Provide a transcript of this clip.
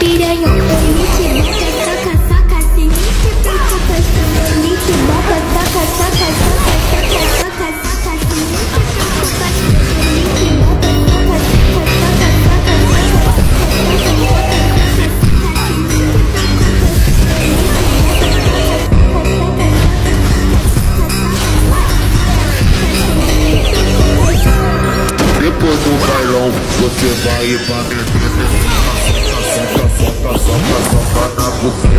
se Depois do bailão, você vai ir pra Вот